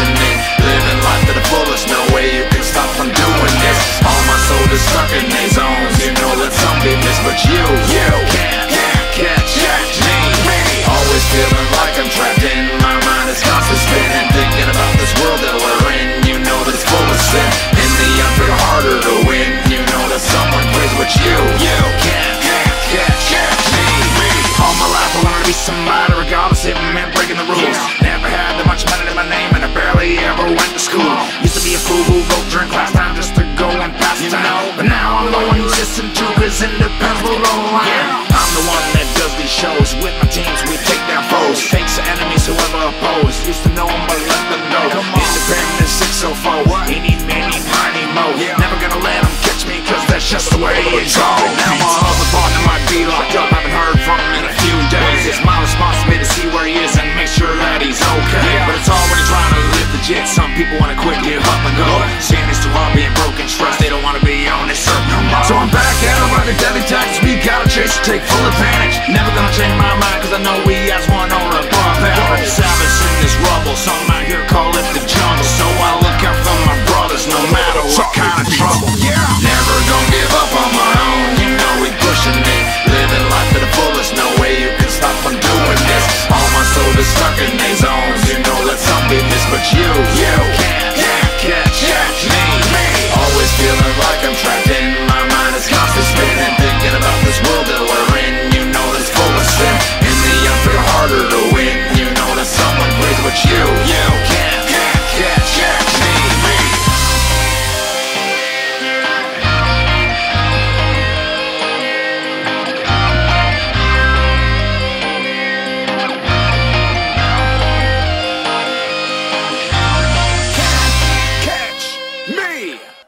functioning Living life to the fullest, no way you can stop from doing this. All my soul is stuck in these zones You know that something is but you. During class time just to go and pass the time. But now I'm the one who's listened to his independence will roll line. I'm the one that does these shows with my teams. We take down foes, Takes are enemies, whoever oppose. Used to know them, but let them know. Independent is 604. Any, many, miny, mo. Never gonna let them catch me, cause that's just the way it goes. Now Never gonna change my mind Cause I know we as one on a bump Savage three.